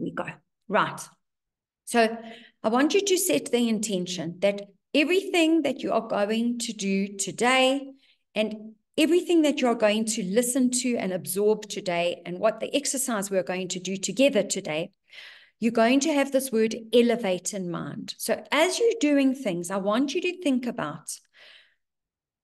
We go. Right. So I want you to set the intention that everything that you are going to do today and everything that you're going to listen to and absorb today and what the exercise we're going to do together today, you're going to have this word elevate in mind. So as you're doing things, I want you to think about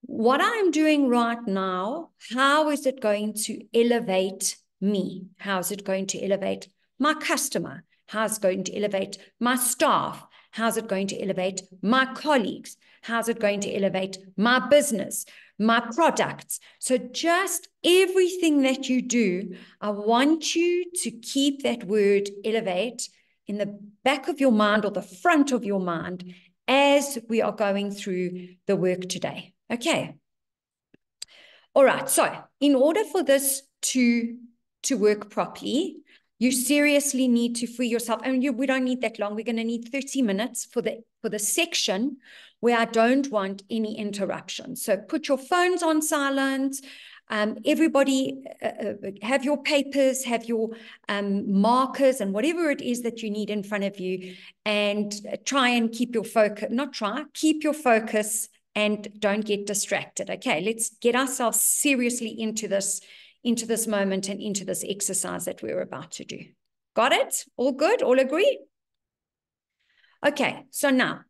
what I'm doing right now, how is it going to elevate me? How is it going to elevate my customer? How's it going to elevate my staff? How's it going to elevate my colleagues? How's it going to elevate my business, my products? So, just everything that you do, I want you to keep that word elevate in the back of your mind or the front of your mind as we are going through the work today. Okay. All right. So, in order for this to, to work properly, you seriously need to free yourself. And you, we don't need that long. We're going to need 30 minutes for the for the section where I don't want any interruptions. So put your phones on silent. Um, everybody uh, uh, have your papers, have your um, markers, and whatever it is that you need in front of you, and try and keep your focus. Not try, keep your focus, and don't get distracted. Okay, let's get ourselves seriously into this into this moment and into this exercise that we're about to do. Got it? All good? All agree? Okay, so now,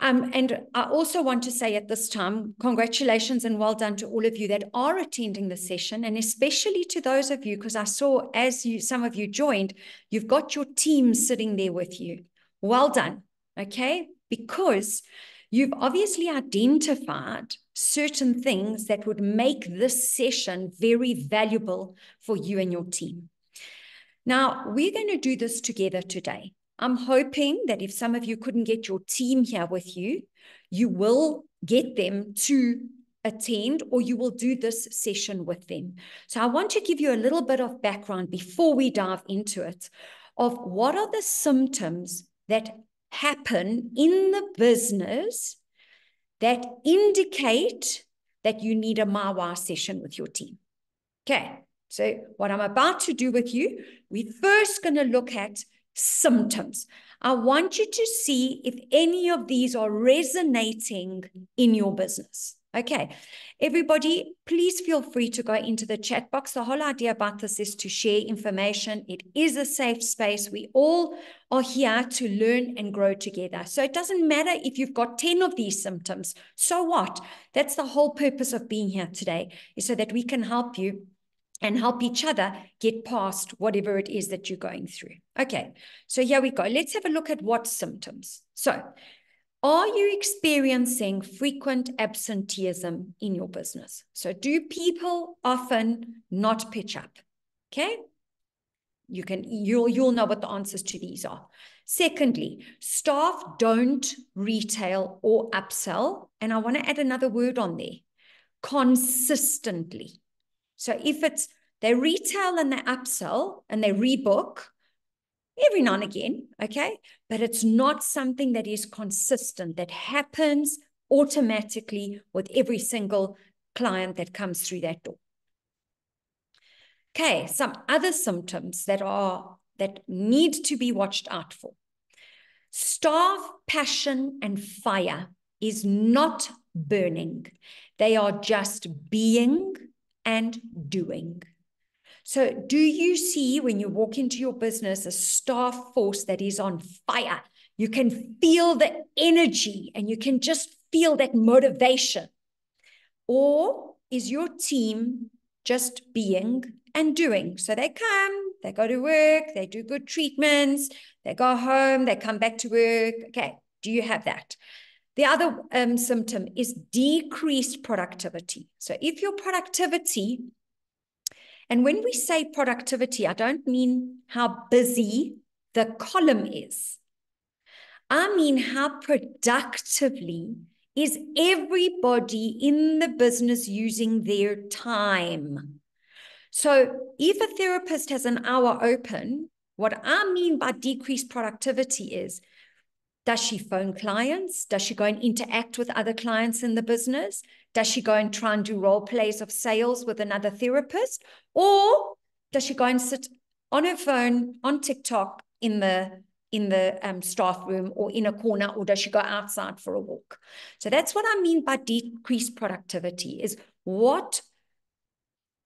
um, and I also want to say at this time, congratulations and well done to all of you that are attending the session, and especially to those of you, because I saw as you some of you joined, you've got your team sitting there with you. Well done, okay? Because you've obviously identified certain things that would make this session very valuable for you and your team. Now, we're going to do this together today. I'm hoping that if some of you couldn't get your team here with you, you will get them to attend or you will do this session with them. So I want to give you a little bit of background before we dive into it of what are the symptoms that happen in the business that indicate that you need a my why session with your team. Okay, so what I'm about to do with you, we're first going to look at symptoms. I want you to see if any of these are resonating in your business. Okay, everybody, please feel free to go into the chat box. The whole idea about this is to share information. It is a safe space. We all are here to learn and grow together. So it doesn't matter if you've got 10 of these symptoms. So what? That's the whole purpose of being here today, is so that we can help you and help each other get past whatever it is that you're going through. Okay, so here we go. Let's have a look at what symptoms. So are you experiencing frequent absenteeism in your business? So do people often not pitch up? Okay. You can you'll you'll know what the answers to these are. Secondly, staff don't retail or upsell. And I want to add another word on there consistently. So if it's they retail and they upsell and they rebook, every now and again, okay? But it's not something that is consistent, that happens automatically with every single client that comes through that door. Okay, some other symptoms that are that need to be watched out for. Staff passion and fire is not burning. They are just being and doing. So, do you see when you walk into your business a staff force that is on fire? You can feel the energy and you can just feel that motivation. Or is your team just being and doing? So they come, they go to work, they do good treatments, they go home, they come back to work. Okay, do you have that? The other um, symptom is decreased productivity. So if your productivity and when we say productivity, I don't mean how busy the column is. I mean how productively is everybody in the business using their time. So if a therapist has an hour open, what I mean by decreased productivity is does she phone clients? Does she go and interact with other clients in the business? Does she go and try and do role plays of sales with another therapist? Or does she go and sit on her phone, on TikTok, in the in the um, staff room or in a corner, or does she go outside for a walk? So that's what I mean by decreased productivity is what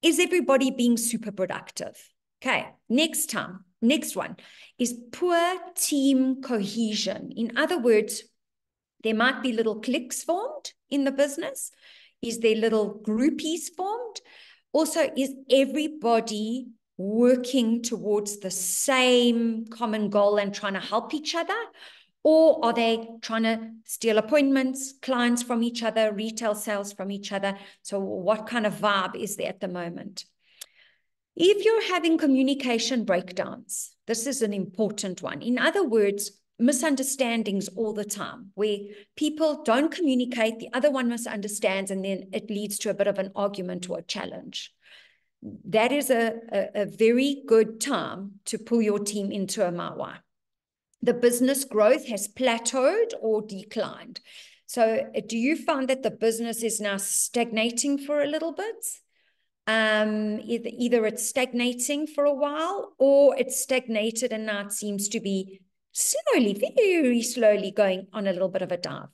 is everybody being super productive? Okay, next time, next one is poor team cohesion. In other words, there might be little cliques formed in the business. Is there little groupies formed? Also, is everybody working towards the same common goal and trying to help each other? Or are they trying to steal appointments, clients from each other, retail sales from each other? So, what kind of vibe is there at the moment? If you're having communication breakdowns, this is an important one. In other words, misunderstandings all the time where people don't communicate, the other one misunderstands, and then it leads to a bit of an argument or a challenge that is a, a, a, very good time to pull your team into a my why. The business growth has plateaued or declined. So, uh, do you find that the business is now stagnating for a little bit? Um, either, either it's stagnating for a while or it's stagnated and now it seems to be slowly, very slowly going on a little bit of a dive.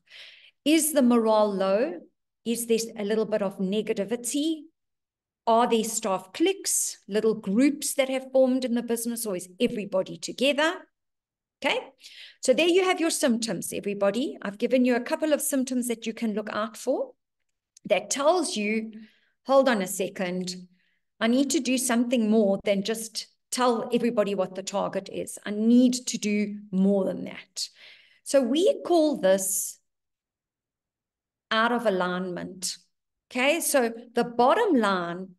Is the morale low? Is there a little bit of negativity? Are there staff cliques, little groups that have formed in the business, or is everybody together? Okay, so there you have your symptoms, everybody. I've given you a couple of symptoms that you can look out for that tells you, hold on a second, I need to do something more than just tell everybody what the target is. I need to do more than that. So we call this out of alignment. Okay, so the bottom line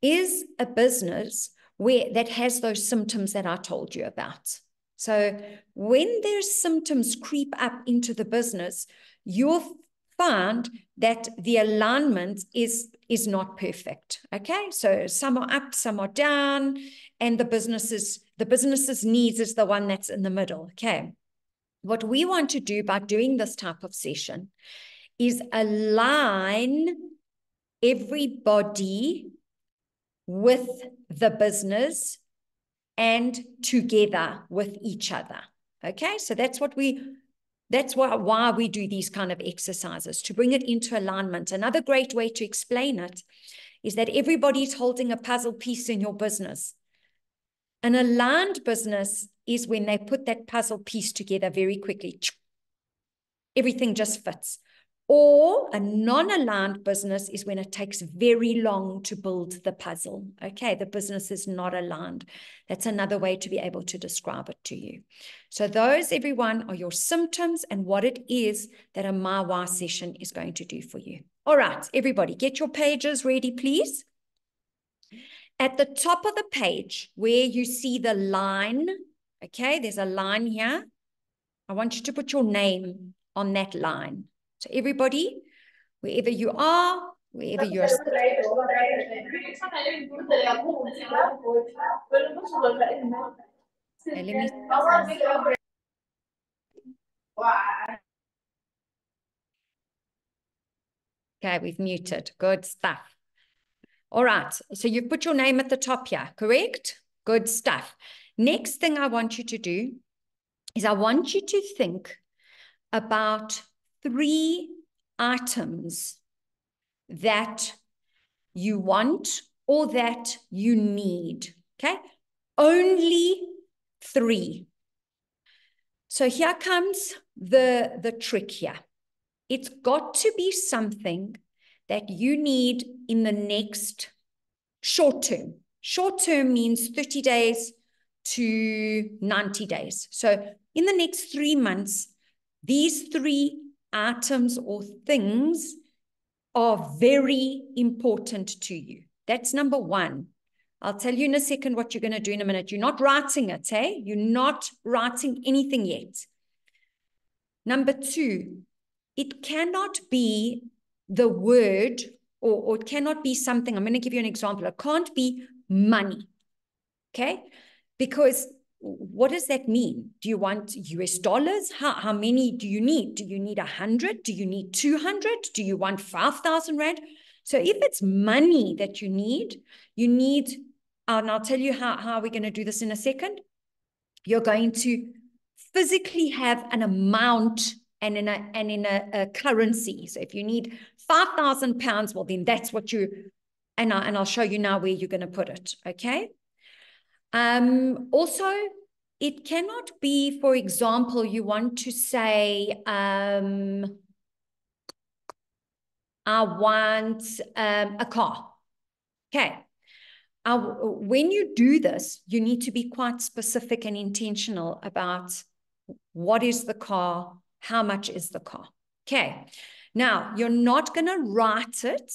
is a business where that has those symptoms that I told you about. So when there's symptoms creep up into the business, you'll find that the alignment is is not perfect. Okay, so some are up, some are down, and the businesses the business's needs is the one that's in the middle. Okay, what we want to do by doing this type of session is align everybody with the business and together with each other. Okay, so that's what we that's why, why we do these kind of exercises to bring it into alignment. Another great way to explain it is that everybody's holding a puzzle piece in your business. An aligned business is when they put that puzzle piece together very quickly. Everything just fits. Or a non-aligned business is when it takes very long to build the puzzle. Okay, the business is not aligned. That's another way to be able to describe it to you. So those, everyone, are your symptoms and what it is that a my why session is going to do for you. All right, everybody, get your pages ready, please. At the top of the page where you see the line, okay, there's a line here. I want you to put your name on that line. So everybody, wherever you are, wherever you are. Okay, let me. Okay, we've muted. Good stuff. All right. So you've put your name at the top here, correct? Good stuff. Next thing I want you to do is I want you to think about three items that you want or that you need. Okay. Only three. So here comes the, the trick here. It's got to be something that you need in the next short term. Short term means 30 days to 90 days. So in the next three months, these three items or things are very important to you. That's number one. I'll tell you in a second what you're going to do in a minute. You're not writing it, eh? You're not writing anything yet. Number two, it cannot be the word or, or it cannot be something. I'm going to give you an example. It can't be money. Okay? Because what does that mean? Do you want US dollars? How, how many do you need? Do you need 100? Do you need 200? Do you want 5,000 Rand? So if it's money that you need, you need and I'll tell you how, how we're going to do this in a second. You're going to physically have an amount and in a and in a, a currency. So if you need five thousand pounds, well then that's what you and I and I'll show you now where you're going to put it. Okay. Um, also, it cannot be, for example, you want to say, um, I want um, a car. Okay. Uh, when you do this, you need to be quite specific and intentional about what is the car, how much is the car. Okay. Now, you're not going to write it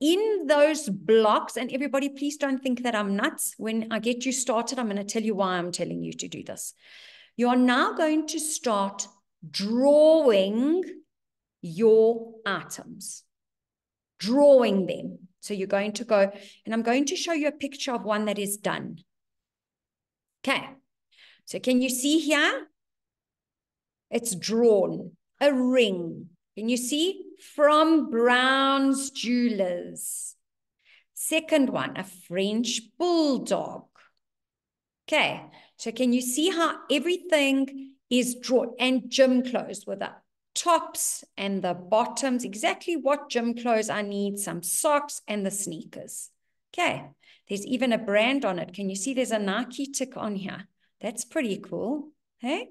in those blocks. And everybody, please don't think that I'm nuts. When I get you started, I'm going to tell you why I'm telling you to do this. You are now going to start drawing your items, drawing them. So you're going to go, and I'm going to show you a picture of one that is done. Okay. So can you see here? It's drawn, a ring. Can you see? From Brown's Jewelers. Second one, a French Bulldog. Okay, so can you see how everything is drawn? And gym clothes with the tops and the bottoms, exactly what gym clothes I need, some socks and the sneakers. Okay, there's even a brand on it. Can you see there's a Nike tick on here? That's pretty cool. Hey?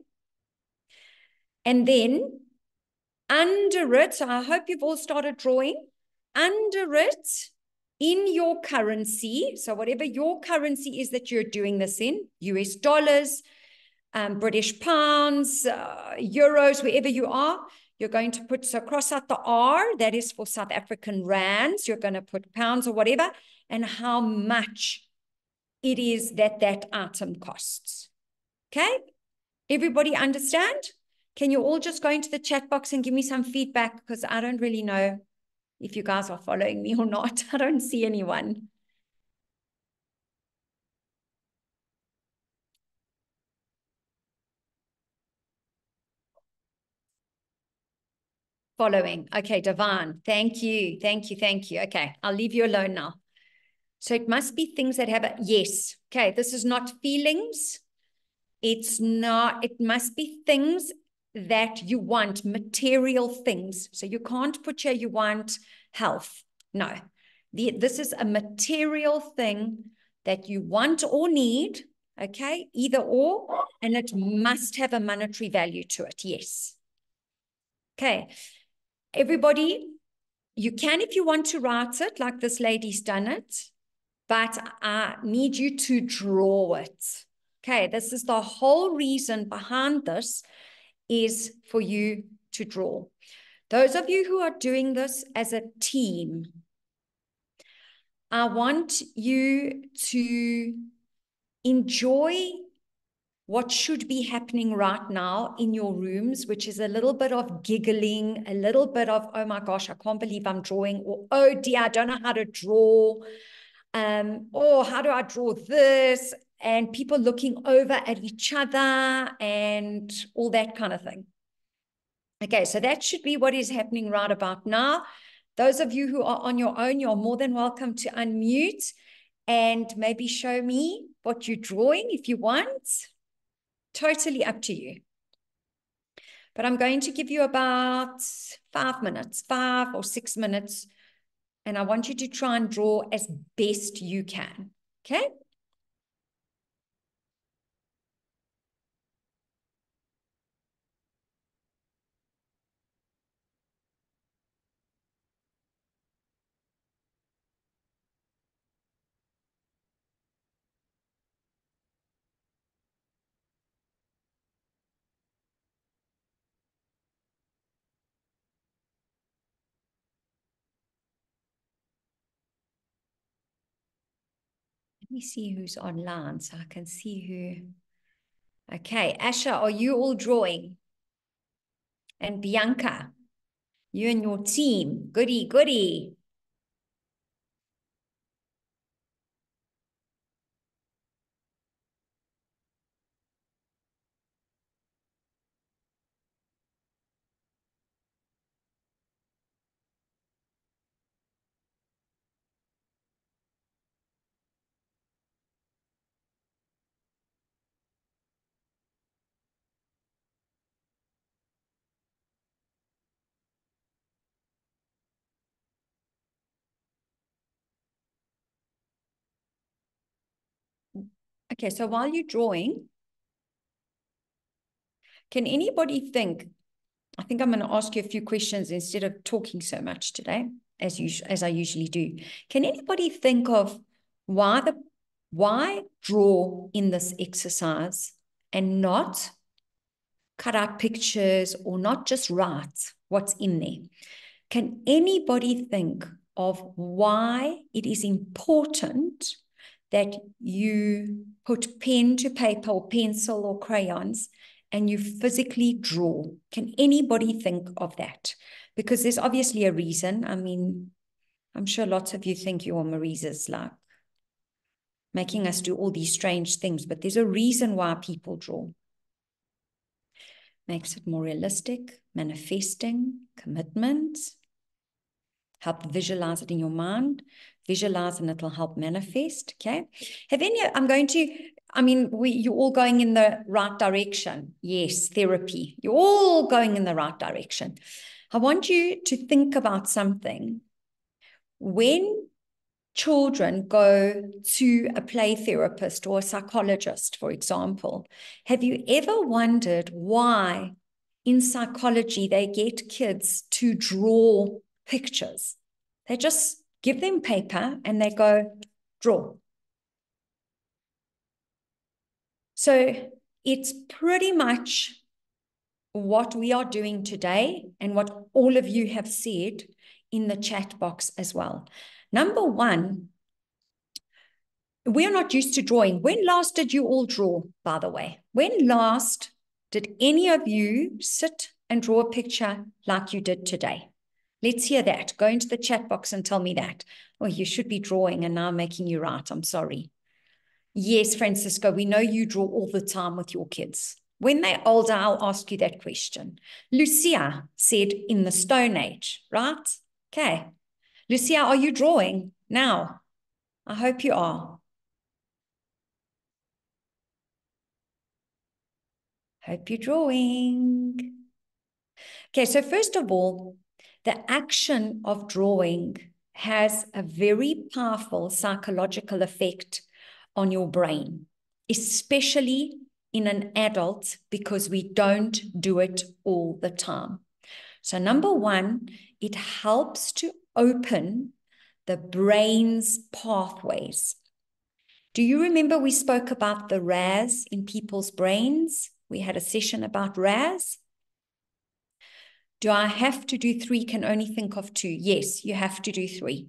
And then under it, so I hope you've all started drawing, under it in your currency, so whatever your currency is that you're doing this in, US dollars, um, British pounds, uh, euros, wherever you are, you're going to put, so cross out the R, that is for South African rands, you're going to put pounds or whatever, and how much it is that that item costs. Okay? Everybody understand? Can you all just go into the chat box and give me some feedback? Because I don't really know if you guys are following me or not. I don't see anyone. Following. Okay, Devon. Thank you. Thank you. Thank you. Okay, I'll leave you alone now. So it must be things that have a yes. Okay, this is not feelings. It's not, it must be things that you want material things. So you can't put here you want health. No, the, this is a material thing that you want or need. Okay, either or, and it must have a monetary value to it. Yes. Okay, everybody, you can if you want to write it like this lady's done it, but I need you to draw it. Okay, this is the whole reason behind this is for you to draw. Those of you who are doing this as a team, I want you to enjoy what should be happening right now in your rooms, which is a little bit of giggling, a little bit of, oh my gosh, I can't believe I'm drawing, or oh dear, I don't know how to draw, um, or how do I draw this? And people looking over at each other and all that kind of thing. Okay, so that should be what is happening right about now. Those of you who are on your own, you're more than welcome to unmute and maybe show me what you're drawing if you want. Totally up to you. But I'm going to give you about five minutes, five or six minutes, and I want you to try and draw as best you can. Okay? Me see who's online so I can see who. Okay, Asha, are you all drawing? And Bianca, you and your team. Goody, goody. Okay, so while you're drawing, can anybody think, I think I'm going to ask you a few questions instead of talking so much today, as, you, as I usually do. Can anybody think of why the why draw in this exercise and not cut out pictures or not just write what's in there? Can anybody think of why it is important that you put pen to paper or pencil or crayons and you physically draw. Can anybody think of that? Because there's obviously a reason. I mean, I'm sure lots of you think your Marisa's like making us do all these strange things, but there's a reason why people draw. Makes it more realistic, manifesting, commitment, help visualize it in your mind, visualize and it'll help manifest. Okay. Have any, I'm going to, I mean, we, you're all going in the right direction. Yes, therapy. You're all going in the right direction. I want you to think about something. When children go to a play therapist or a psychologist, for example, have you ever wondered why in psychology they get kids to draw pictures? They just give them paper and they go, draw. So it's pretty much what we are doing today and what all of you have said in the chat box as well. Number one, we are not used to drawing. When last did you all draw, by the way? When last did any of you sit and draw a picture like you did today? Let's hear that. Go into the chat box and tell me that. Oh, you should be drawing and now I'm making you write. I'm sorry. Yes, Francisco, we know you draw all the time with your kids. When they're older, I'll ask you that question. Lucia said in the Stone Age, right? Okay. Lucia, are you drawing now? I hope you are. Hope you're drawing. Okay, so first of all, the action of drawing has a very powerful psychological effect on your brain, especially in an adult because we don't do it all the time. So, number one, it helps to open the brain's pathways. Do you remember we spoke about the RAS in people's brains? We had a session about RAS. Do I have to do three? Can only think of two. Yes, you have to do three.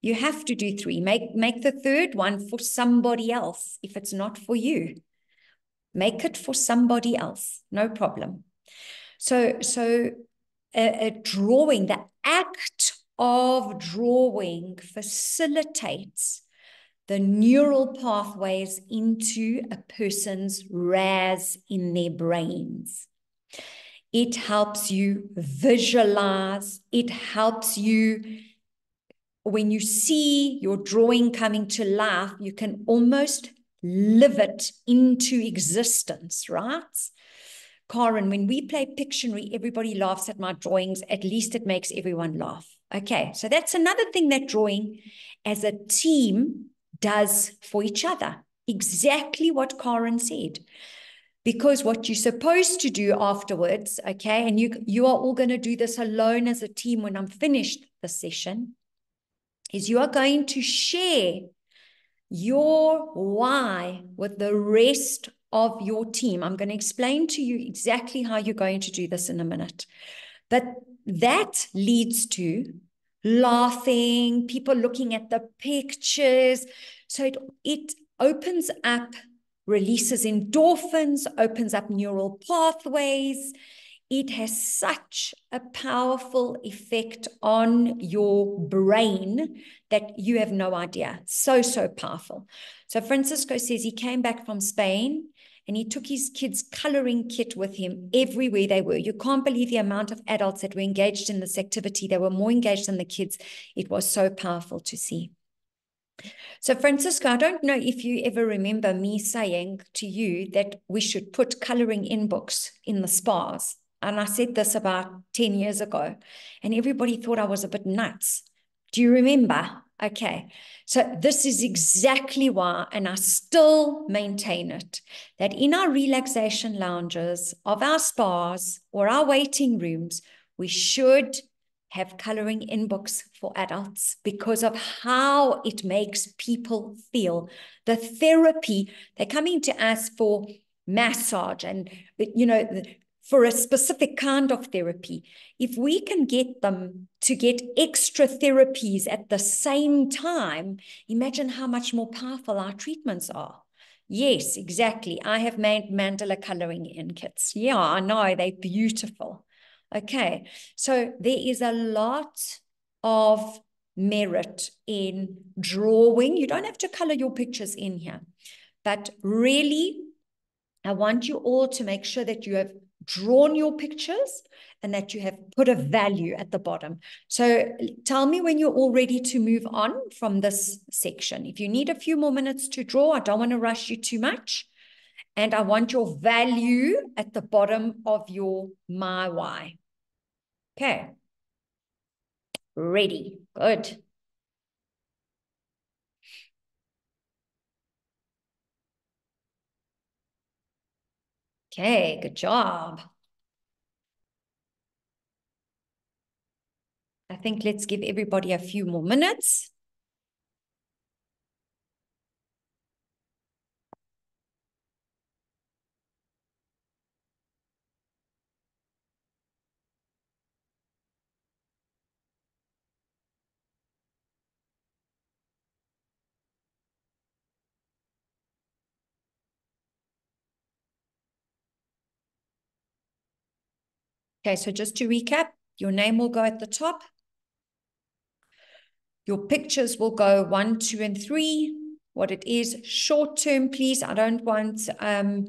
You have to do three. Make, make the third one for somebody else if it's not for you. Make it for somebody else. No problem. So, so a, a drawing, the act of drawing facilitates the neural pathways into a person's RAS in their brains. It helps you visualize. It helps you, when you see your drawing coming to life, you can almost live it into existence, right? Karen, when we play Pictionary, everybody laughs at my drawings. At least it makes everyone laugh. Okay, so that's another thing that drawing as a team does for each other. Exactly what Karen said because what you're supposed to do afterwards, okay, and you you are all going to do this alone as a team when I'm finished the session, is you are going to share your why with the rest of your team. I'm going to explain to you exactly how you're going to do this in a minute. But that leads to laughing, people looking at the pictures. So it, it opens up releases endorphins, opens up neural pathways. It has such a powerful effect on your brain that you have no idea. So, so powerful. So, Francisco says he came back from Spain and he took his kids' coloring kit with him everywhere they were. You can't believe the amount of adults that were engaged in this activity. They were more engaged than the kids. It was so powerful to see. So, Francisco, I don't know if you ever remember me saying to you that we should put coloring in books in the spas. And I said this about 10 years ago, and everybody thought I was a bit nuts. Do you remember? Okay. So this is exactly why, and I still maintain it, that in our relaxation lounges of our spas or our waiting rooms, we should have coloring in books for adults because of how it makes people feel. The therapy, they're coming to us for massage and, you know, for a specific kind of therapy. If we can get them to get extra therapies at the same time, imagine how much more powerful our treatments are. Yes, exactly. I have made mandala coloring in kits. Yeah, I know they're beautiful. Okay, so there is a lot of merit in drawing. You don't have to color your pictures in here, but really, I want you all to make sure that you have drawn your pictures and that you have put a value at the bottom. So tell me when you're all ready to move on from this section. If you need a few more minutes to draw, I don't want to rush you too much. And I want your value at the bottom of your my why. Okay. Ready. Good. Okay, good job. I think let's give everybody a few more minutes. Okay, so just to recap, your name will go at the top. Your pictures will go one, two, and three. What it is, short term, please. I don't want, um,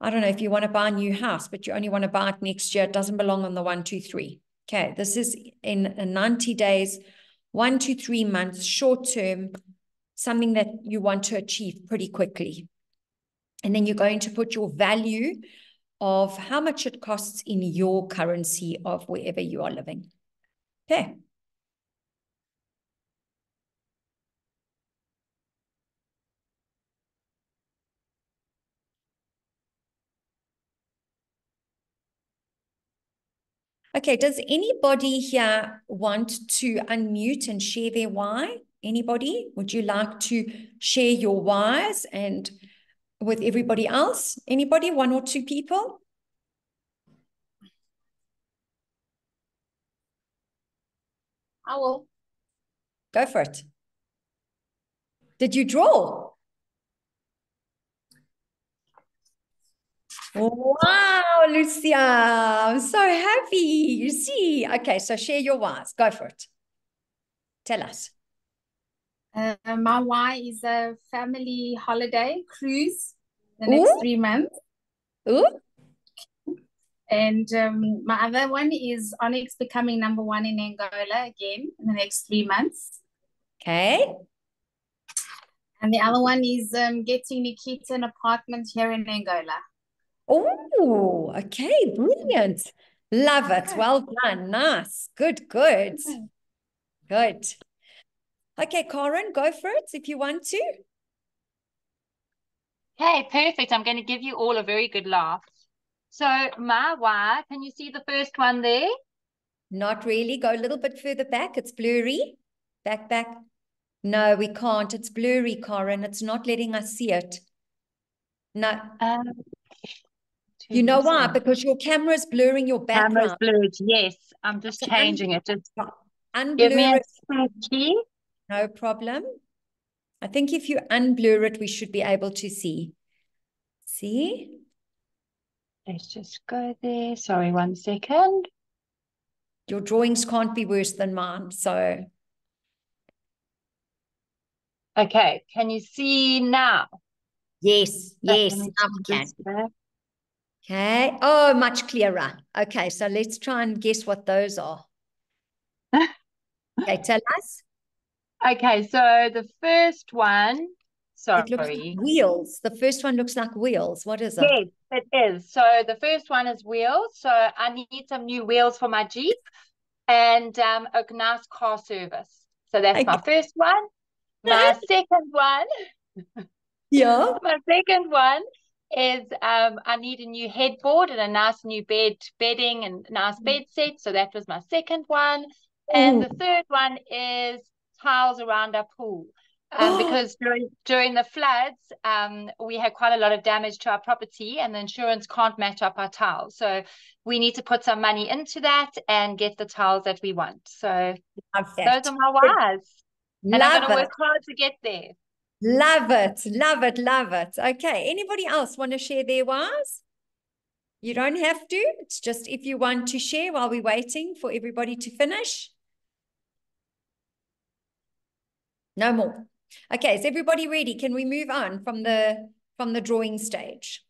I don't know if you want to buy a new house, but you only want to buy it next year. It doesn't belong on the one, two, three. Okay, this is in 90 days, one to three months, short term, something that you want to achieve pretty quickly. And then you're going to put your value of how much it costs in your currency of wherever you are living. Okay. Okay, does anybody here want to unmute and share their why? Anybody? Would you like to share your whys and with everybody else? Anybody? One or two people? I will. Go for it. Did you draw? Wow, Lucia. I'm so happy. You see. Okay, so share your whys. Go for it. Tell us. Uh, my why is a family holiday cruise the next Ooh. three months. Ooh. And um, my other one is Onyx becoming number one in Angola again in the next three months. Okay. And the other one is um, getting Nikita an apartment here in Angola. Oh, okay, brilliant. Love it. Well done. Nice. Good, good. Good. Okay, Karen, go for it if you want to. Okay, perfect. I'm going to give you all a very good laugh. So my why, can you see the first one there? Not really. Go a little bit further back. It's blurry. Back, back. No, we can't. It's blurry, Karen. It's not letting us see it. No. Um, you know why? Because your camera is blurring your background. Camera's blurred. Yes, I'm just so changing it. Just give me a key. No problem. I think if you unblur it, we should be able to see. See? Let's just go there. Sorry, one second. Your drawings can't be worse than mine, so. Okay, can you see now? Yes, yes, now we can. Okay. Oh, much clearer. Okay, so let's try and guess what those are. okay, tell us. Okay, so the first one, sorry. It looks like wheels. The first one looks like wheels. What is it? Yes, it is. So the first one is wheels. So I need some new wheels for my Jeep and um, a nice car service. So that's my first one. My second one. Yeah. My second one is um, I need a new headboard and a nice new bed bedding and nice Mm. bed set. So that was my second one. And the third one is tiles around our pool. Um, because during during the floods, um, we had quite a lot of damage to our property, and the insurance can't match up our tiles. So we need to put some money into that and get the tiles that we want. So those are my whys, and I'm going to work hard to get there. Love it. Love it. Love it. Okay. Anybody else want to share their whys? You don't have to. It's just if you want to share while we're waiting for everybody to finish. No more. Okay, is everybody ready? Can we move on from the from the drawing stage?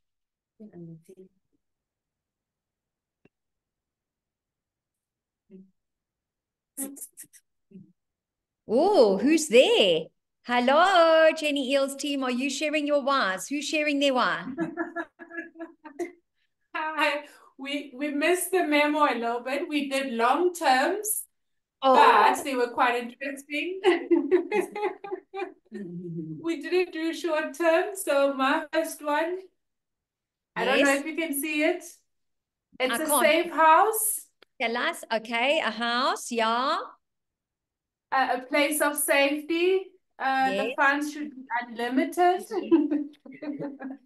Oh, who's there? Hello, Jenny Eels team. Are you sharing your whys? Who's sharing their why? Hi, we we missed the memo a little bit. We did long terms, Oh, but they were quite interesting. We didn't do short term, so my first one, I don't know if you can see it. It's I a can't. safe house, tell us. Okay, a house, yeah. a, a place of safety. Uh, the funds should be unlimited.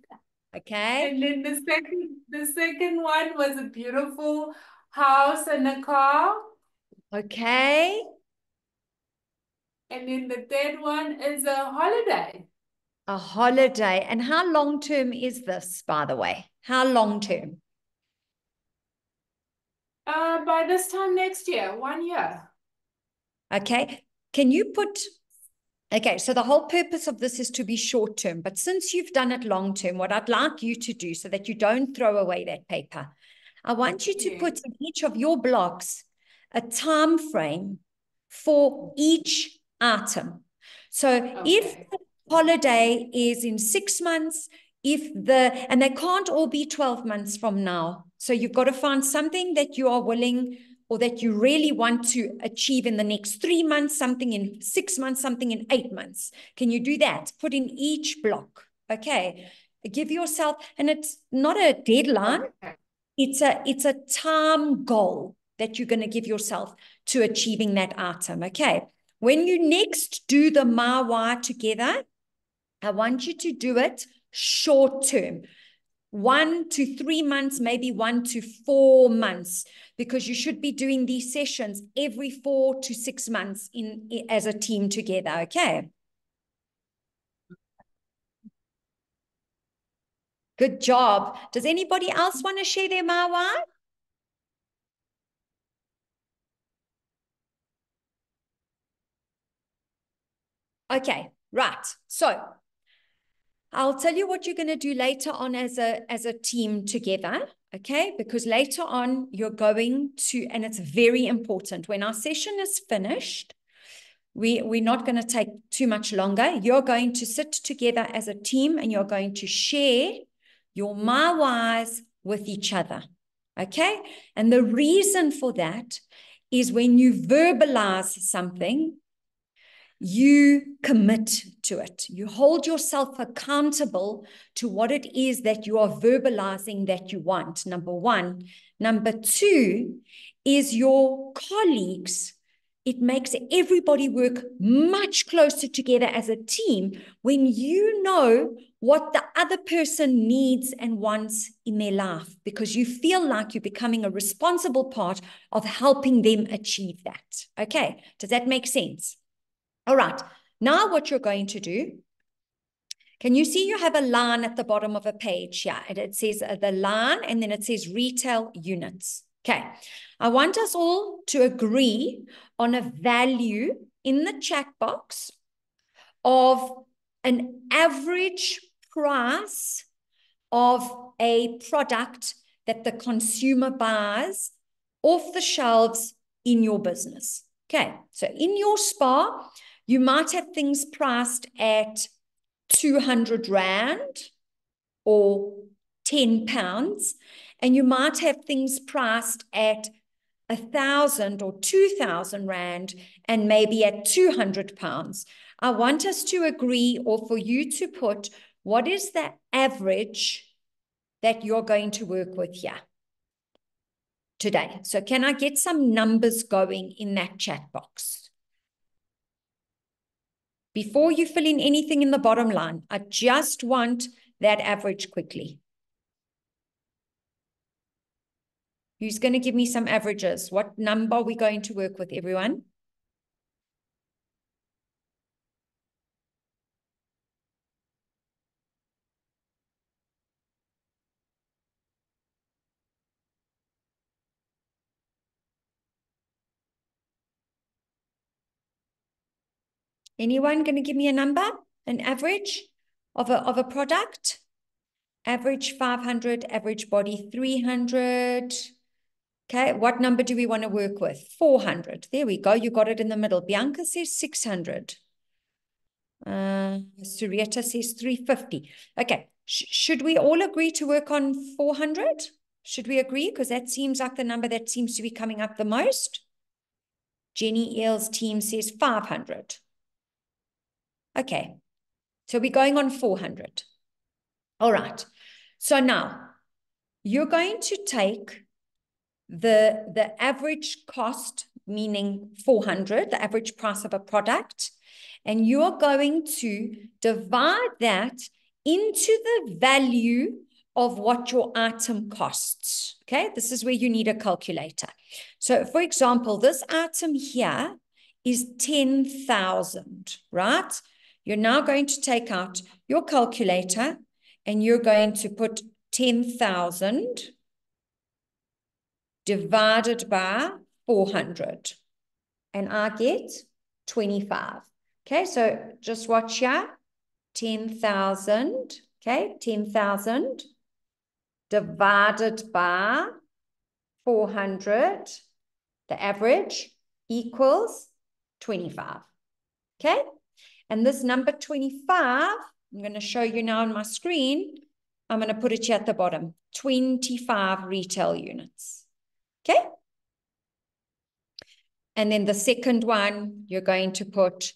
Okay. And then the second, the second one was a beautiful house and a car. Okay. And then the third one is a holiday. A holiday. And how long term is this, by the way? How long term? Uh, by this time next year, one year. Okay. Can you put, okay, so the whole purpose of this is to be short term, but since you've done it long term, what I'd like you to do so that you don't throw away that paper, I want you to put in each of your blocks a time frame for each item. So if the holiday is in six months, if the, and they can't all be 12 months from now. So you've got to find something that you are willing or that you really want to achieve in the next three months, something in six months, something in eight months. Can you do that? Put in each block. Okay. Give yourself, and it's not a deadline. Okay. It's a it's a time goal that you're going to give yourself to achieving that item. Okay. When you next do the my why together, I want you to do it short term. One to three months, maybe one to four months, because you should be doing these sessions every four to six months in, as a team together. Okay. Good job. Does anybody else want to share their my Okay, right. So I'll tell you what you're going to do later on as a as a team together, okay? Because later on you're going to, and it's very important when our session is finished. We we're not going to take too much longer. You're going to sit together as a team and you're going to share your my whys with each other. Okay? And the reason for that is when you verbalize something, you commit to it. You hold yourself accountable to what it is that you are verbalizing that you want. Number one. Number two is your colleagues. It makes everybody work much closer together as a team when you know what the other person needs and wants in their life because you feel like you're becoming a responsible part of helping them achieve that. Okay, does that make sense? All right. Now, what you're going to do, can you see you have a line at the bottom of a page here? It says uh, the line and then it says retail units. Okay. I want us all to agree on a value in the chat box of an average price of a product that the consumer buys off the shelves in your business. Okay. So in your spa, you might have things priced at 200 Rand or 10 pounds, and you might have things priced at a thousand or two thousand rand and maybe at 200 pounds. I want us to agree or for you to put what is the average that you're going to work with here today. So can I get some numbers going in that chat box? Before you fill in anything in the bottom line, I just want that average quickly. Who's going to give me some averages? What number are we going to work with, everyone? Anyone going to give me a number, an average of a, of a product? Average 500, average body 300. Okay, what number do we want to work with? 400. There we go. You got it in the middle. Bianca says 600. Uh, Surieta says 350. Okay, Sh should we all agree to work on 400? Should we agree? Because that seems like the number that seems to be coming up the most. Jenny Eels team says 500. Okay, so we're going on 400. All right, so now you're going to take the, the average cost, meaning 400, the average price of a product, and you're going to divide that into the value of what your item costs. Okay, this is where you need a calculator. So, for example, this item here is 10,000, right? You're now going to take out your calculator and you're going to put 10,000 divided by 400. And I get 25. Okay, so just watch here. 10,000, okay, 10,000 divided by 400, the average equals 25. Okay, and this number 25, I'm going to show you now on my screen. I'm going to put it here at the bottom, 25 retail units. Okay. And then the second one, you're going to put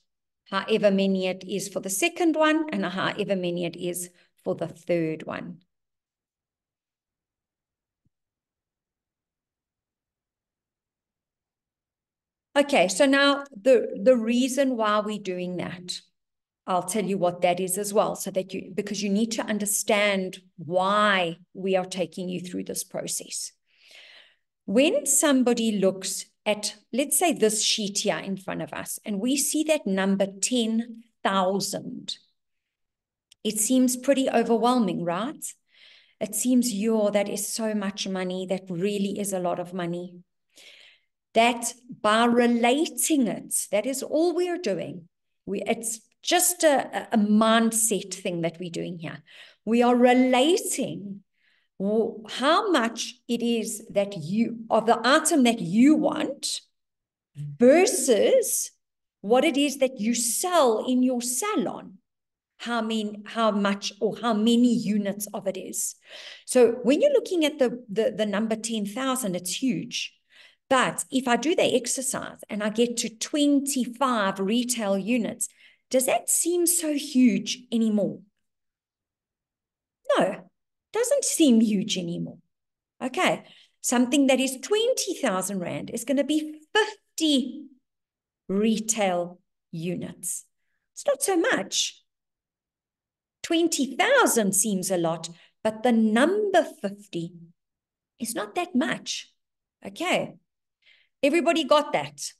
however many it is for the second one and however many it is for the third one. Okay, so now the, the reason why we're doing that, I'll tell you what that is as well, so that you, because you need to understand why we are taking you through this process. When somebody looks at, let's say, this sheet here in front of us, and we see that number 10,000, it seems pretty overwhelming, right? It seems, yo, that is so much money. That really is a lot of money that by relating it, that is all we are doing. We, it's just a, a mindset thing that we're doing here. We are relating how much it is that you, of the item that you want versus what it is that you sell in your salon how many how much or how many units of it is so when you're looking at the the, the number 10,000 it's huge but if I do the exercise and I get to 25 retail units, does that seem so huge anymore? No, doesn't seem huge anymore. Okay, something that is 20,000 Rand is going to be 50 retail units. It's not so much. 20,000 seems a lot, but the number 50 is not that much. Okay, Everybody got that?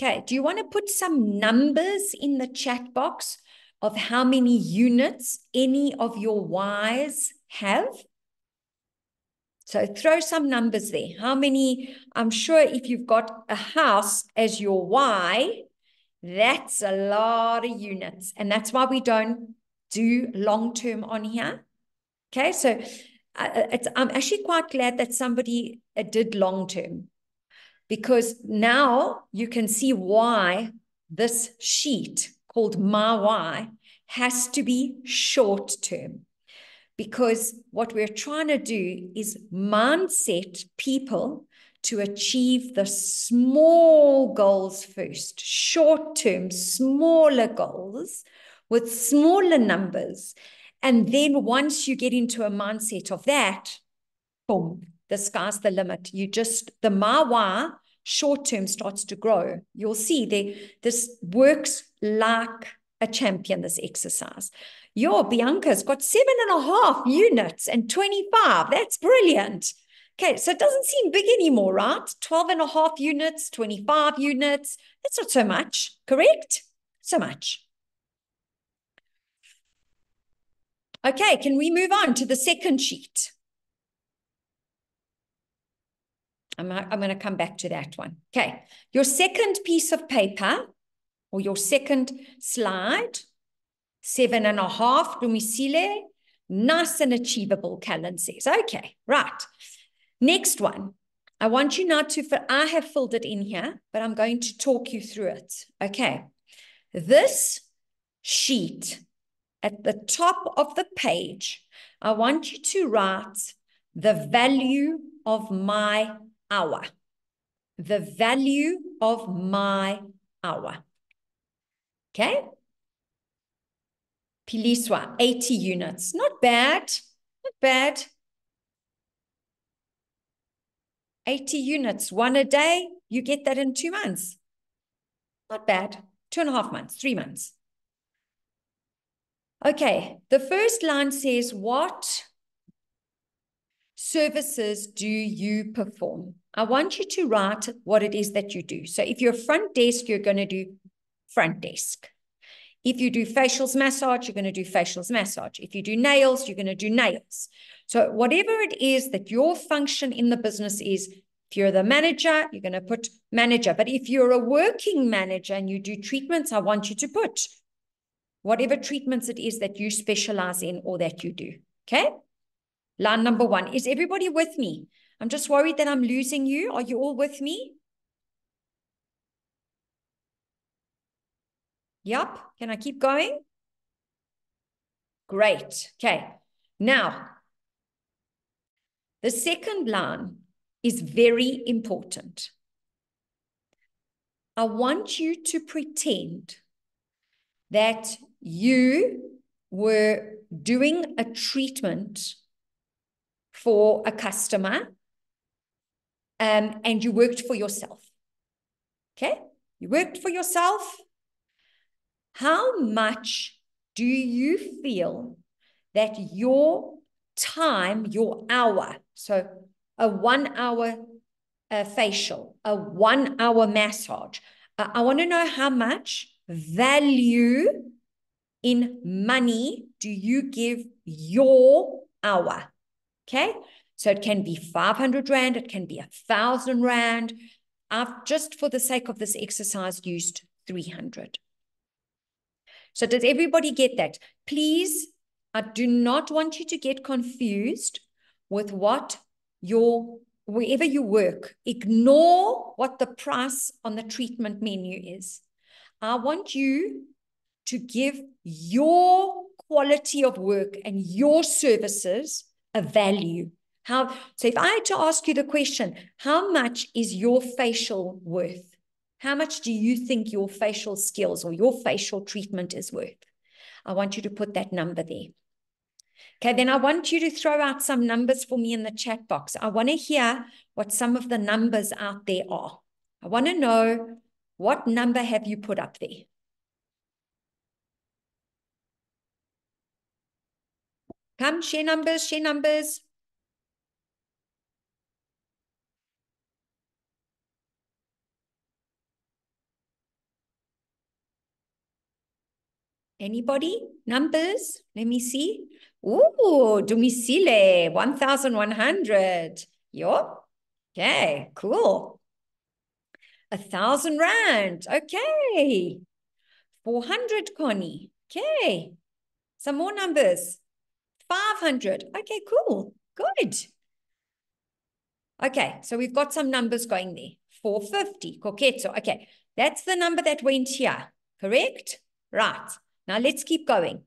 Okay, do you want to put some numbers in the chat box of how many units any of your Ys have? So throw some numbers there. How many? I'm sure if you've got a house as your Y, that's a lot of units. And that's why we don't do long term on here. Okay, so it's, I'm actually quite glad that somebody uh, did long term because now you can see why this sheet called my why has to be short term. because what we're trying to do is mindset people to achieve the small goals first, short term, smaller goals with smaller numbers. And then once you get into a mindset of that, boom, the sky's the limit. You just, the my why short term starts to grow. You'll see there, this works like a champion, this exercise. Your Bianca's got seven and a half units and 25. That's brilliant. Okay, so it doesn't seem big anymore, right? 12 and a half units, 25 units. That's not so much, correct? So much. Okay, can we move on to the second sheet? I'm, I'm going to come back to that one. Okay, your second piece of paper or your second slide, seven and a half, Dumisile, nice and achievable, Callan says. Okay, right. Next one. I want you now to, I have filled it in here, but I'm going to talk you through it. Okay. This sheet at the top of the page, I want you to write the value of my hour. The value of my hour. Okay? Piliswa, 80 units. Not bad. Not bad. 80 units, one a day, you get that in two months. Not bad. Two and a half months, three months. Okay, the first line says, What services do you perform? I want you to write what it is that you do. So if you're front desk, you're going to do front desk. If you do facials massage, you're going to do facials massage. If you do nails, you're going to do nails. So whatever it is that your function in the business is, if you're the manager, you're going to put manager. But if you're a working manager and you do treatments, I want you to put whatever treatments it is that you specialize in or that you do. Okay. Line number one. Is everybody with me? I'm just worried that I'm losing you. Are you all with me? Yep. Can I keep going? Great. Okay. Now, the second line is very important. I want you to pretend that you were doing a treatment for a customer um, and you worked for yourself. Okay? You worked for yourself. How much do you feel that your time, your hour, so a one hour uh, facial, a one hour massage, uh, I want to know how much value in money do you give your hour? Okay. So it can be 500 Rand, it can be a thousand Rand. I've just for the sake of this exercise used 300. So does everybody get that? Please, I do not want you to get confused with what your, wherever you work, ignore what the price on the treatment menu is. I want you to give your quality of work and your services a value. How so if I had to ask you the question, how much is your facial worth? How much do you think your facial skills or your facial treatment is worth? I want you to put that number there. Okay, then I want you to throw out some numbers for me in the chat box. I want to hear what some of the numbers out there are. I want to know what number have you put up there? Come, share numbers, share numbers. Anybody? Numbers? Let me see. Ooh, Dumisile, 1,100. Yup. Okay, cool. A thousand rand. Okay. 400, Connie. Okay. Some more numbers. 500. Okay, cool. Good. Okay, so we've got some numbers going there. 450, Koketso. Okay, that's the number that went here, correct? Right. Now let's keep going.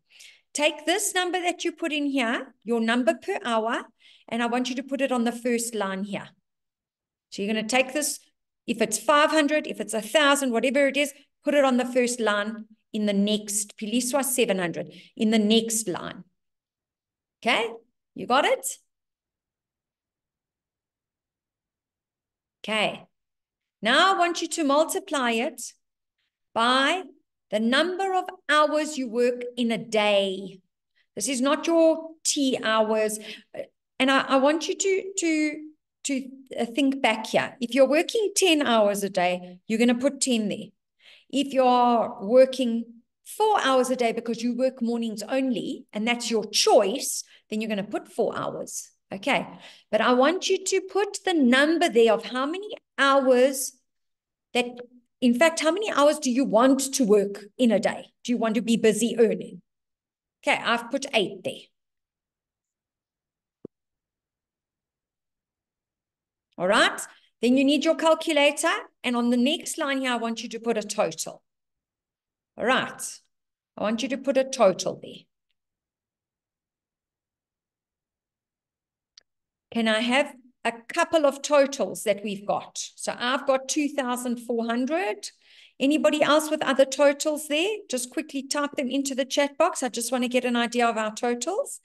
take this number that you put in here, your number per hour, and I want you to put it on the first line here. So you're going to take this, if it's 500, if it's a 1,000, whatever it is, put it on the first line in the next, Piliswa 700, in the next line. Okay, you got it? Okay, now I want you to multiply it by the number of hours you work in a day. This is not your T hours. And I, I want you to, to, to uh, think back here. If you're working 10 hours a day, you're going to put 10 there. If you're working four hours a day because you work mornings only, and that's your choice, then you're going to put four hours. Okay. But I want you to put the number there of how many hours that, in fact, how many hours do you want to work in a day? Do you want to be busy earning? Okay. I've put eight there. All right. Then you need your calculator. And on the next line here, I want you to put a total. All right. I want you to put a total there. Can I have a couple of totals that we've got? So I've got 2,400. Anybody else with other totals there? Just quickly type them into the chat box. I just want to get an idea of our totals.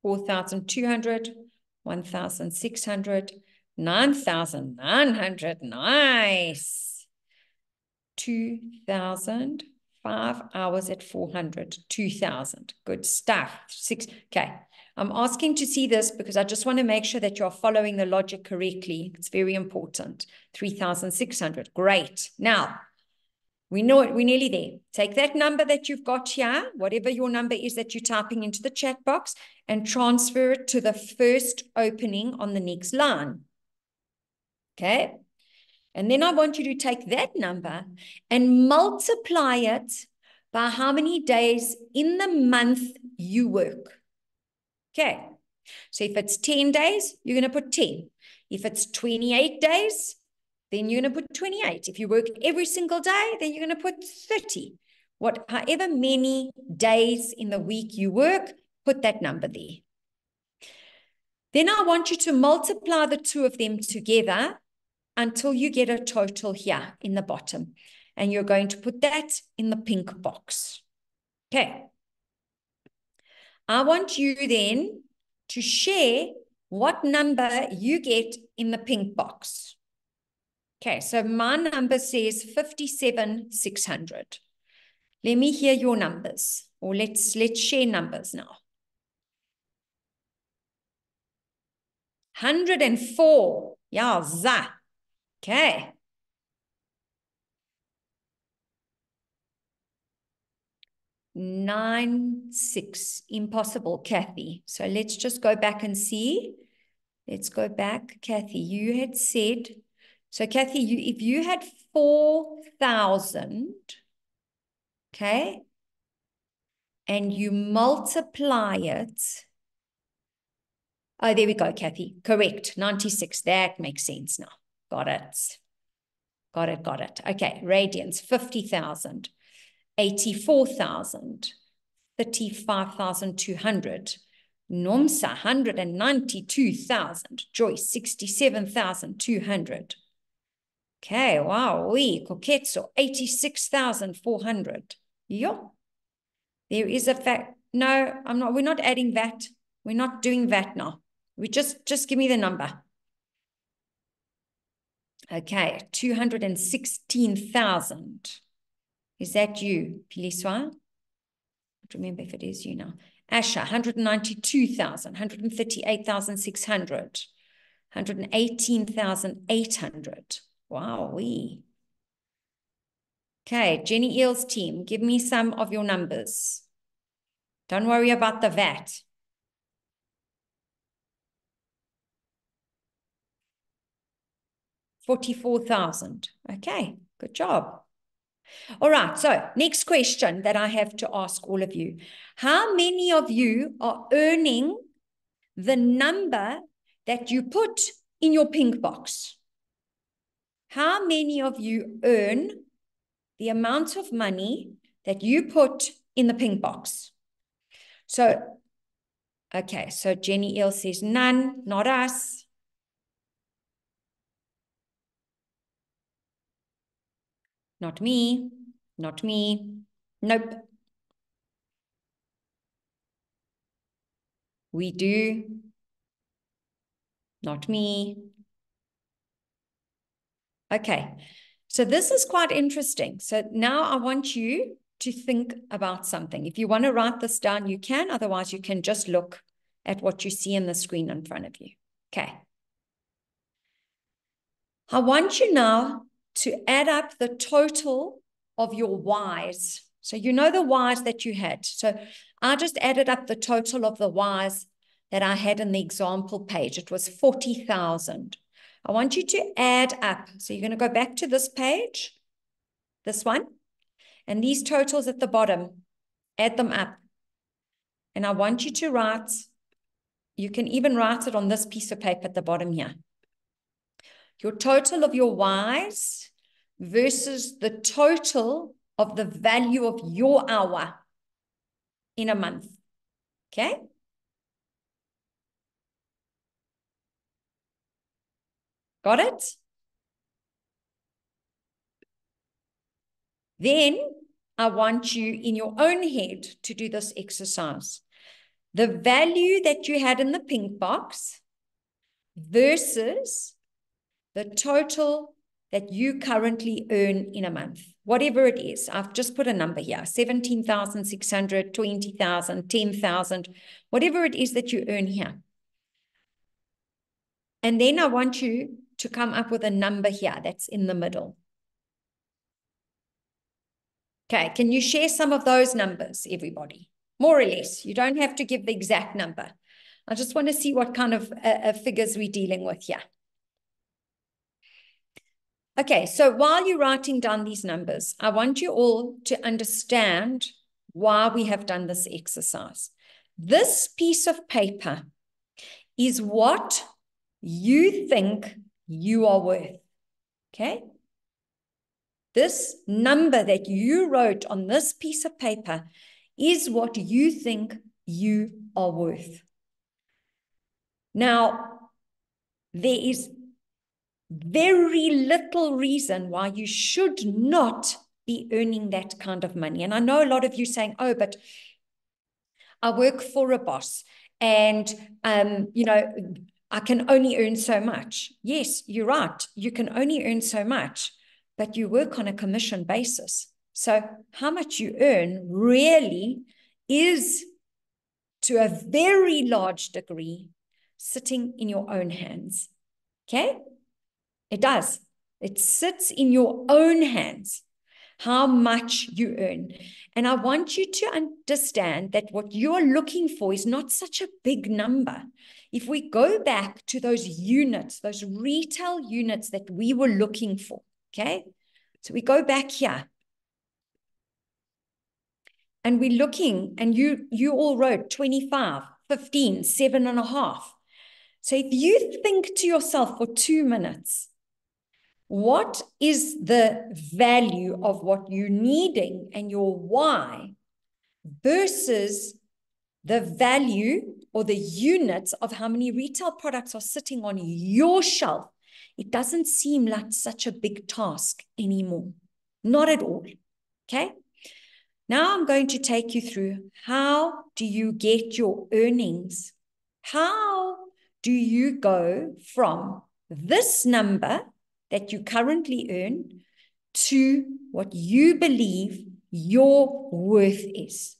4,200, 1,600, 9,900. Nice. 2,000, five hours at 400, 2,000. Good stuff. Six. Okay. I'm asking to see this because I just want to make sure that you're following the logic correctly. It's very important. 3,600. Great. Now, we know it. We're nearly there. Take that number that you've got here, whatever your number is that you're typing into the chat box, and transfer it to the first opening on the next line. Okay. And then I want you to take that number and multiply it by how many days in the month you work. Okay. So if it's 10 days, you're going to put 10. If it's 28 days, then you're going to put 28. If you work every single day, then you're going to put 30. What, however many days in the week you work, put that number there. Then I want you to multiply the two of them together until you get a total here in the bottom. And you're going to put that in the pink box. Okay. I want you then to share what number you get in the pink box. Okay, so my number says 57,600. Let me hear your numbers, or let's let's share numbers now. 104. Yeah, za. Okay. Nine, six. Impossible, Kathy. So let's just go back and see. Let's go back. Kathy, you had said so Kathy, you, if you had 4,000, okay, and you multiply it, oh, there we go, Kathy, correct, 96, that makes sense now, got it, got it, got it. Okay, radians, 50,000, 84,000, 35,200, Nomsa, 192,000, Joyce, 67,200. Okay, wow, we Koketso, 86,400. Yo. There is a fact. No, I'm not, we're not adding that. We're not doing that now. We just, just give me the number. Okay, 216,000. Is that you, Piliswa? remember if it is you now. Asha, 192,000, 138,600, 118,800. Wow, we. Okay, Jenny Eels team, give me some of your numbers. Don't worry about the VAT. Forty-four thousand. Okay, good job. All right, so next question that I have to ask all of you. How many of you are earning the number that you put in your pink box? How many of you earn the amount of money that you put in the pink box? So, okay, so Jenny Eel says none, not us. Not me, not me. Nope. We do. Not me. Okay, so this is quite interesting. So now I want you to think about something. If you want to write this down, you can. Otherwise, you can just look at what you see in the screen in front of you. Okay. I want you now to add up the total of your Y's. So you know the Y's that you had. So I just added up the total of the Y's that I had in the example page. It was 40,000. I want you to add up. So you're going to go back to this page, this one, and these totals at the bottom, add them up. And I want you to write, you can even write it on this piece of paper at the bottom here. Your total of your Y's versus the total of the value of your hour in a month. Okay? Got it? Then I want you in your own head to do this exercise. The value that you had in the pink box versus the total that you currently earn in a month, whatever it is. I've just put a number here, 17,600, 20,000, 10,000, whatever it is that you earn here. And then I want you to come up with a number here that's in the middle. Okay, can you share some of those numbers, everybody? More or less. You don't have to give the exact number. I just want to see what kind of uh, uh, figures we're dealing with here. Okay, so while you're writing down these numbers, I want you all to understand why we have done this exercise. This piece of paper is what you think you are worth. Okay? This number that you wrote on this piece of paper is what you think you are worth. Now, there is very little reason why you should not be earning that kind of money. And I know a lot of you saying, oh, but I work for a boss and, um, you know, I can only earn so much. Yes, you're right. You can only earn so much, but you work on a commission basis. So, how much you earn really is to a very large degree sitting in your own hands. Okay? It does. It sits in your own hands how much you earn. And I want you to understand that what you're looking for is not such a big number. If we go back to those units, those retail units that we were looking for, okay? So we go back here. And we're looking, and you you all wrote 25, 15, seven and a half. So if you think to yourself for two minutes, what is the value of what you're needing and your why versus the value or the units of how many retail products are sitting on your shelf, it doesn't seem like such a big task anymore. Not at all. Okay. Now I'm going to take you through how do you get your earnings? How do you go from this number that you currently earn to what you believe your worth is.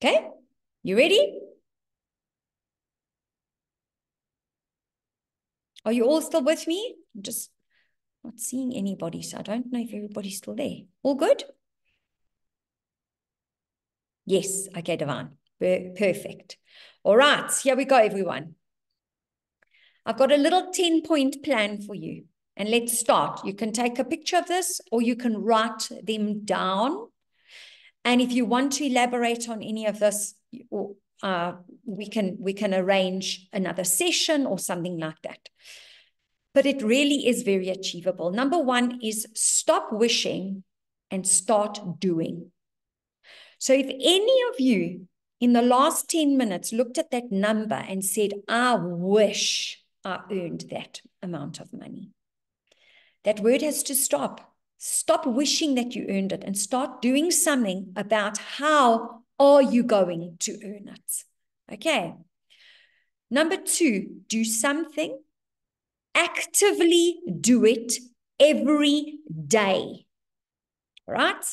Okay? You ready? Are you all still with me? I'm just not seeing anybody, so I don't know if everybody's still there. All good? Yes. Okay, Devon. Perfect. All right. Here we go, everyone. I've got a little 10 point plan for you. And let's start. You can take a picture of this or you can write them down. And if you want to elaborate on any of this, uh, we can we can arrange another session or something like that. But it really is very achievable. Number one is stop wishing and start doing. So if any of you in the last 10 minutes looked at that number and said, I wish I earned that amount of money, that word has to stop. Stop wishing that you earned it and start doing something about how are you going to earn it. Okay. Number two, do something. Actively do it every day. All right?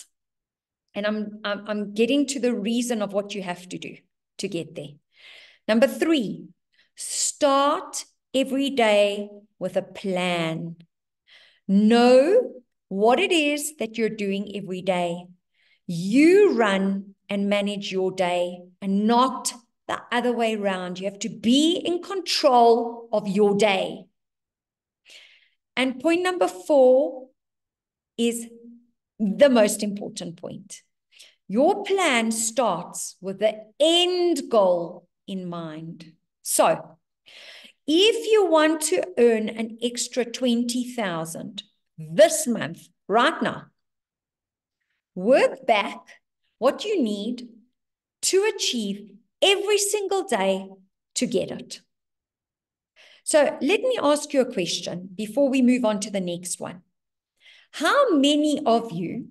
And I'm, I'm, I'm getting to the reason of what you have to do to get there. Number three, start every day with a plan. Know what it is that you're doing every day. You run and manage your day and not the other way around. You have to be in control of your day. And point number four is the most important point. Your plan starts with the end goal in mind. So, if you want to earn an extra 20,000 this month, right now, work back what you need to achieve every single day to get it. So let me ask you a question before we move on to the next one. How many of you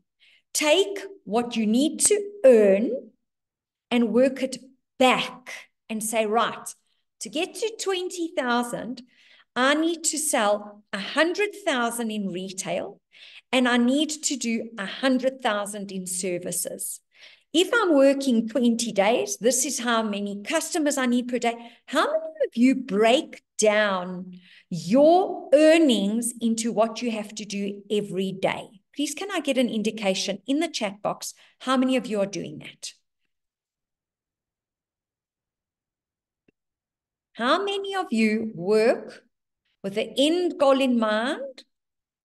take what you need to earn and work it back and say, right, to get to 20,000, I need to sell 100,000 in retail and I need to do 100,000 in services. If I'm working 20 days, this is how many customers I need per day. How many of you break down your earnings into what you have to do every day? Please, can I get an indication in the chat box how many of you are doing that? How many of you work with the end goal in mind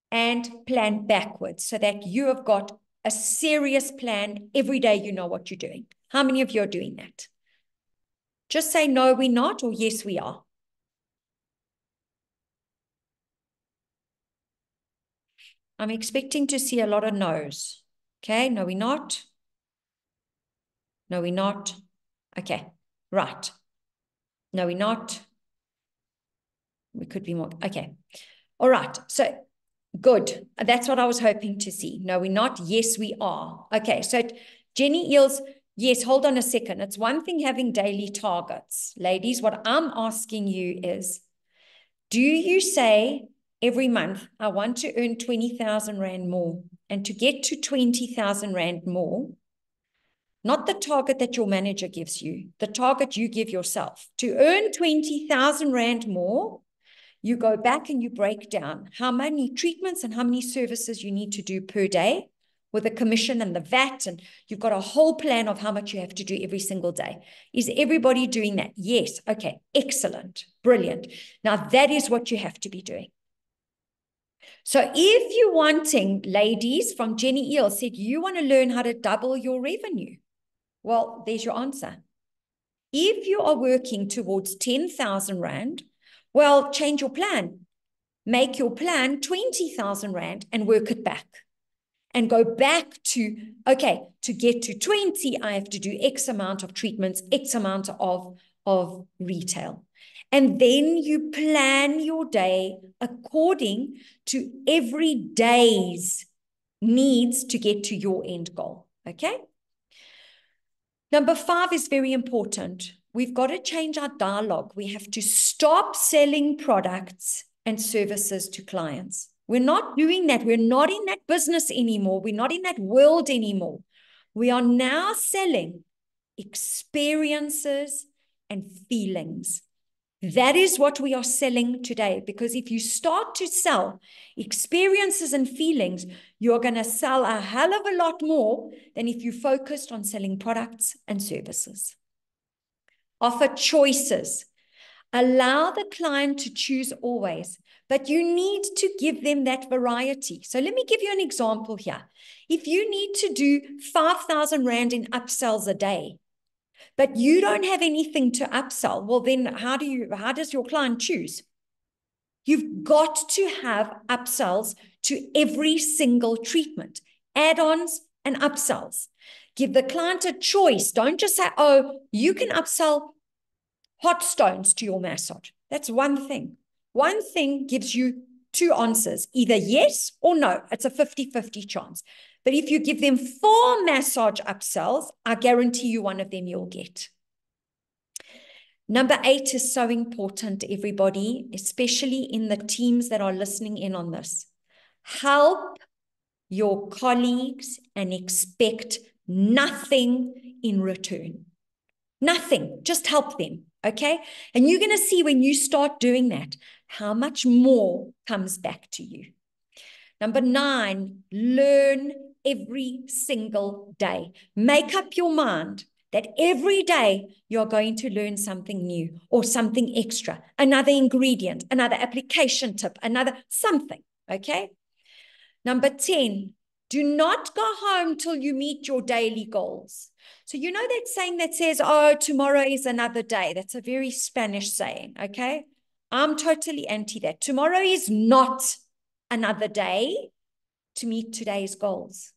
and plan backwards so that you have got a serious plan every day you know what you're doing? How many of you are doing that? Just say no we're not or yes we are. I'm expecting to see a lot of no's. Okay no we're not. No we're not. Okay right no we're not we could be more okay all right so Good. That's what I was hoping to see. No, we're not. Yes, we are. Okay. So Jenny Eels, yes, hold on a second. It's one thing having daily targets. Ladies, what I'm asking you is, do you say every month, I want to earn 20,000 Rand more? And to get to 20,000 Rand more, not the target that your manager gives you, the target you give yourself. To earn 20,000 Rand more, you go back and you break down how many treatments and how many services you need to do per day with the commission and the VAT, and you've got a whole plan of how much you have to do every single day. Is everybody doing that? Yes. Okay. Excellent. Brilliant. Now that is what you have to be doing. So if you're wanting, ladies from Jenny Eel said, you want to learn how to double your revenue. Well, there's your answer. If you are working towards 10,000 Rand, well, change your plan. Make your plan 20,000 Rand and work it back. And go back to, okay, to get to 20, I have to do X amount of treatments, X amount of, of retail. And then you plan your day according to every day's needs to get to your end goal. Okay. Number five is very important. We've got to change our dialogue. We have to stop selling products and services to clients. We're not doing that. We're not in that business anymore. We're not in that world anymore. We are now selling experiences and feelings. That is what we are selling today. Because if you start to sell experiences and feelings, you're going to sell a hell of a lot more than if you focused on selling products and services offer choices. Allow the client to choose always, but you need to give them that variety. So let me give you an example here. If you need to do 5,000 Rand in upsells a day, but you don't have anything to upsell, well, then how do you, how does your client choose? You've got to have upsells to every single treatment, add-ons and upsells. Give the client a choice. Don't just say, oh, you can upsell hot stones to your massage. That's one thing. One thing gives you two answers, either yes or no. It's a 50-50 chance. But if you give them four massage upsells, I guarantee you one of them you'll get. Number eight is so important, everybody, especially in the teams that are listening in on this. Help your colleagues and expect nothing in return. Nothing, just help them, okay? And you're going to see when you start doing that, how much more comes back to you. Number nine, learn every single day. Make up your mind that every day you're going to learn something new or something extra, another ingredient, another application tip, another something, okay? Number 10, do not go home till you meet your daily goals. So, you know that saying that says, oh, tomorrow is another day? That's a very Spanish saying, okay? I'm totally anti that. Tomorrow is not another day to meet today's goals.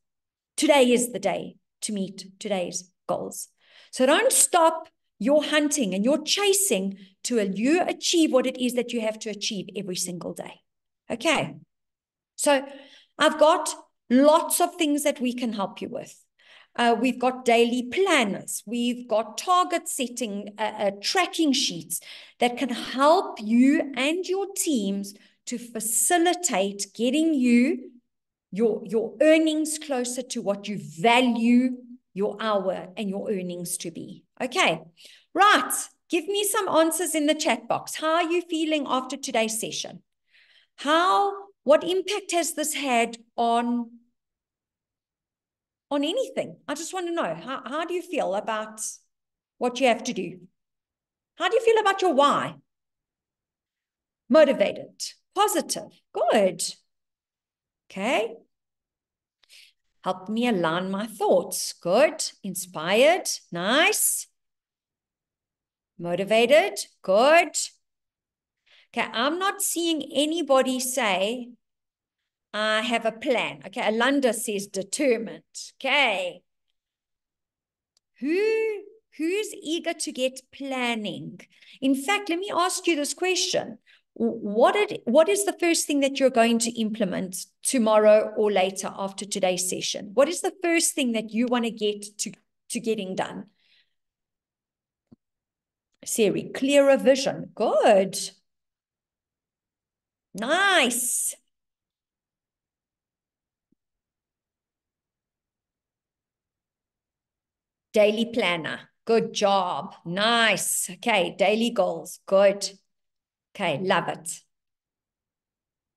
Today is the day to meet today's goals. So don't stop your hunting and your chasing to you achieve what it is that you have to achieve every single day. Okay. So I've got lots of things that we can help you with. Uh, we've got daily planners. We've got target setting uh, uh, tracking sheets that can help you and your teams to facilitate getting you your, your earnings closer to what you value your hour and your earnings to be. Okay, right. Give me some answers in the chat box. How are you feeling after today's session? How, what impact has this had on, on anything? I just want to know, how, how do you feel about what you have to do? How do you feel about your why? Motivated, positive, good. Okay. Help me align my thoughts. Good. Inspired. Nice. Motivated. Good. Okay, I'm not seeing anybody say, I have a plan. Okay, Alanda says determined. Okay. Who, who's eager to get planning? In fact, let me ask you this question what it, what is the first thing that you're going to implement tomorrow or later after today's session? What is the first thing that you want to get to, to getting done? Siri, clearer vision. Good. Nice. Daily planner. Good job. Nice. Okay. Daily goals. Good. Okay, love it.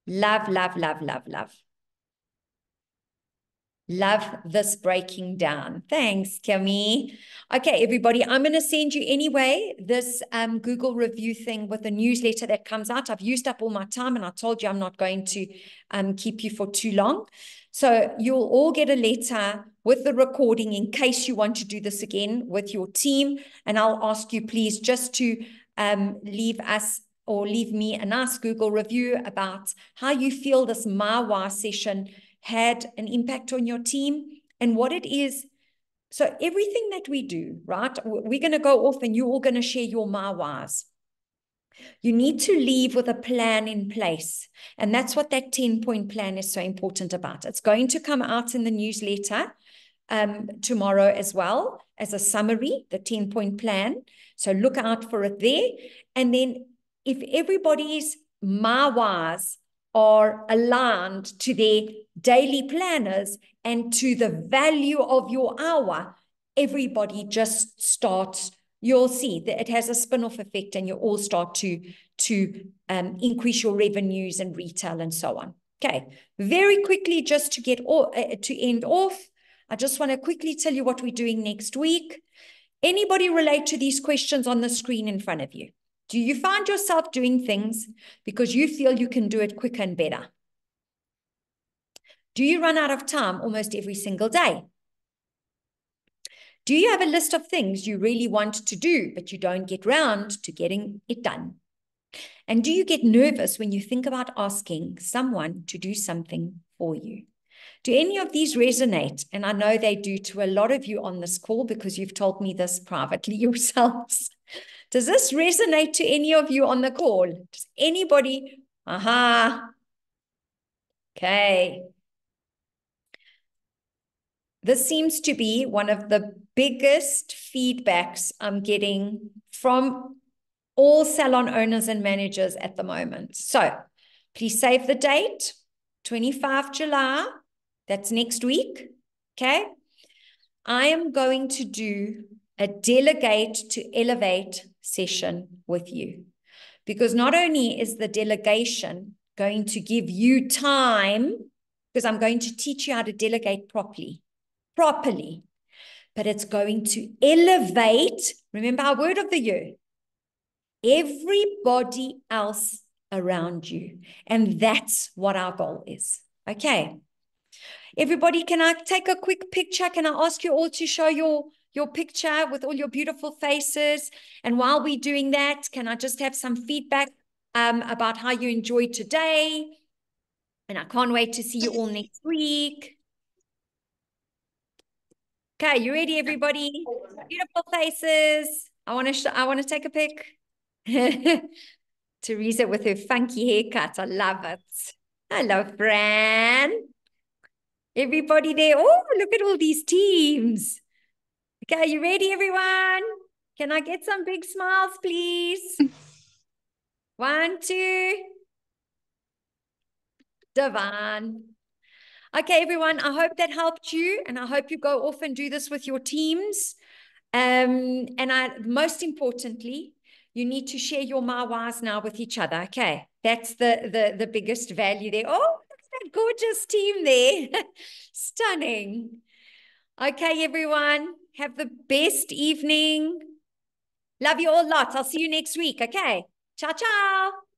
Love, love, love, love, love. Love this breaking down. Thanks, Kami. Okay, everybody, I'm going to send you anyway this um, Google review thing with a newsletter that comes out. I've used up all my time and I told you I'm not going to um, keep you for too long. So you'll all get a letter with the recording in case you want to do this again with your team. And I'll ask you, please, just to um, leave us or leave me a nice Google review about how you feel this my why session had an impact on your team and what it is. So everything that we do, right? We're going to go off and you're all going to share your Mawas. You need to leave with a plan in place. And that's what that 10 point plan is so important about. It's going to come out in the newsletter um, tomorrow as well as a summary, the 10 point plan. So look out for it there. And then if everybody's mawas are aligned to their daily planners and to the value of your hour, everybody just starts, you'll see that it has a spin-off effect and you all start to, to um, increase your revenues and retail and so on. Okay, very quickly, just to get all, uh, to end off, I just want to quickly tell you what we're doing next week. Anybody relate to these questions on the screen in front of you? Do you find yourself doing things because you feel you can do it quicker and better? Do you run out of time almost every single day? Do you have a list of things you really want to do, but you don't get round to getting it done? And do you get nervous when you think about asking someone to do something for you? Do any of these resonate? And I know they do to a lot of you on this call because you've told me this privately yourselves. Does this resonate to any of you on the call? Does anybody? Aha. Okay. This seems to be one of the biggest feedbacks I'm getting from all salon owners and managers at the moment. So please save the date, 25 July. That's next week. Okay. I am going to do a delegate to elevate session with you because not only is the delegation going to give you time, because I'm going to teach you how to delegate properly, properly, but it's going to elevate, remember our word of the year, everybody else around you. And that's what our goal is. Okay. Everybody, can I take a quick picture? Can I ask you all to show your your picture with all your beautiful faces. And while we're doing that, can I just have some feedback um, about how you enjoyed today? And I can't wait to see you all next week. Okay, you ready, everybody? Beautiful faces. I want to. I want to take a pic. Teresa with her funky haircut. I love it. Hello, Fran. Everybody there. Oh, look at all these teams. Okay, you ready, everyone? Can I get some big smiles, please? One, two. Divine. Okay, everyone, I hope that helped you, and I hope you go off and do this with your teams. Um, and I, most importantly, you need to share your my whys now with each other. Okay, that's the the the biggest value there. Oh, look at that gorgeous team there, stunning. Okay, everyone. Have the best evening. Love you all lots. I'll see you next week. Okay. Ciao, ciao.